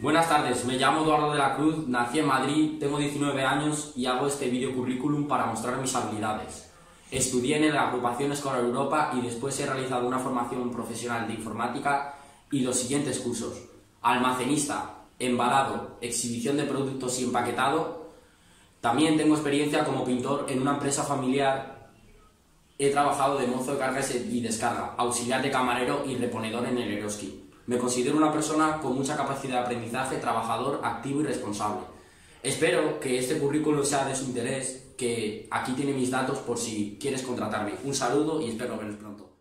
Buenas tardes, me llamo Eduardo de la Cruz, nací en Madrid, tengo 19 años y hago este video currículum para mostrar mis habilidades. Estudié en la agrupación Escolar Europa y después he realizado una formación profesional de informática y los siguientes cursos. Almacenista, embalado, exhibición de productos y empaquetado. También tengo experiencia como pintor en una empresa familiar. He trabajado de mozo de carga y descarga, auxiliar de camarero y reponedor en el Eroski. Me considero una persona con mucha capacidad de aprendizaje, trabajador, activo y responsable. Espero que este currículum sea de su interés, que aquí tiene mis datos por si quieres contratarme. Un saludo y espero veros pronto.